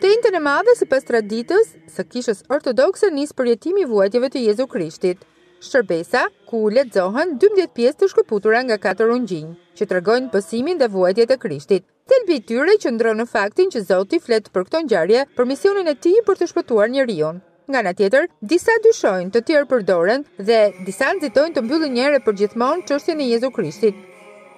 Të enjten e madhe sipas traditës së Kishës Ortodokse nis përjetimi i vuajtjeve të Jezu Krishtit. Shërbesa, ku lexohen 12 pjesë të shkëputura nga katër ungjinj, që tregojnë pësimin dhe vuajtjet e Krishtit. Thelbi i tyre qëndron në faktin që Zoti flet për këto ngjarje për misionin e tij për të shpëtuar njeriun. Nga ana tjetër, disa dyshojnë, të tjerë përdoren dhe disa nxitojnë të mbyllin një herë e përgjithmonë çështjen e Jezu Krishtit.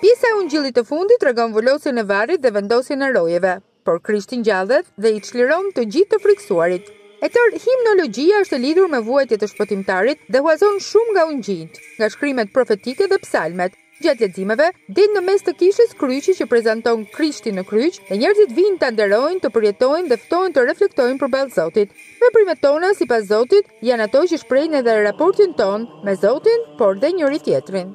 Pjesa e ungjillit të fundit tregon vulosjen e varrit dhe vendosjen e rojeve, por Krishti ngjallet dhe i çliron të gjithë të frikësuarit. E tërë himnologjia është e lidhur me vuajtjet e Shpëtimtarit dhe huazon shumë nga ungjijtë, nga shkrimet profetike dhe psalmet. Gjatë leximeve, del në mes të kishës kryqi që prezanton Krishtin në kryq dhe njerëzit vijnë ta nderojnë, të përjetojnë dhe ftohen të reflektojnë përballë Zotit. Veprimet tona sipas Zotit janë ato që shprehin edhe raportin tonë me Zotin, por dhe njëri-tjetrin.